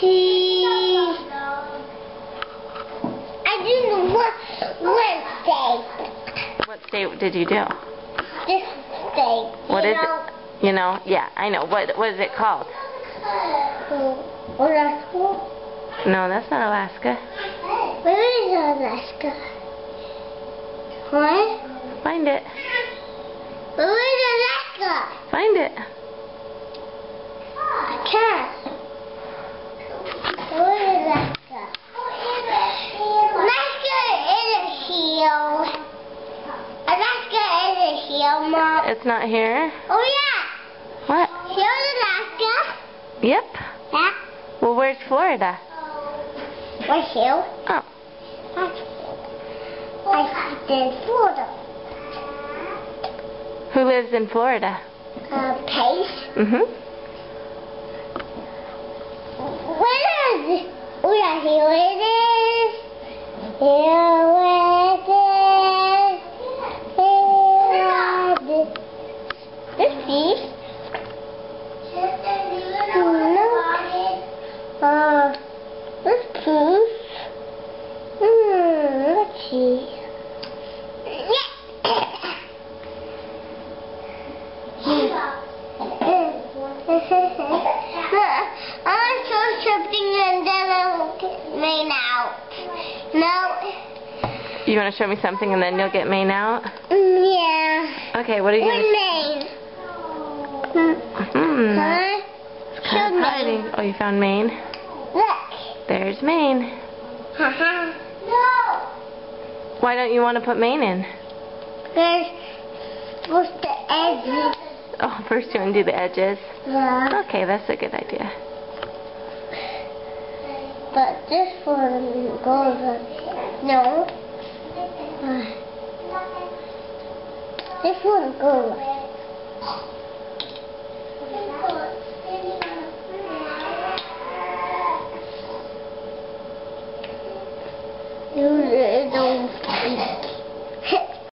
see. I did Wednesday. What state did you do? This day. What you is know, it? You know, yeah, I know. What what is it called? Alaska. No, that's not Alaska. Where is Alaska? What? Find it. Where is Alaska? Find it. I can't. Where is Alaska? Alaska is here. Alaska is here, Mom. It's not here. Oh yeah. What? Here's Alaska. Yep. Yeah. Well, where's Florida? Right here. Oh. That's I did Florida. Who lives in Florida? Uh, Pace. Mhm. Where is it? Oh yeah, here it is. Here it is. Here it is. This piece. Look. Uh, this piece. Hmm, let's see. I saw something and then I'll get Maine out. No. You want to show me something and then you'll get Maine out? Mm, Yeah. Okay, what are you What going name? to... Hmm. Oh, you found Maine? Look. There's Maine. Haha. no. Why don't you want to put Maine in? There's what's the edges. Oh, first you want to do the edges. Yeah. Okay, that's a good idea. But this one goes up. No. Uh, this one goes. You don't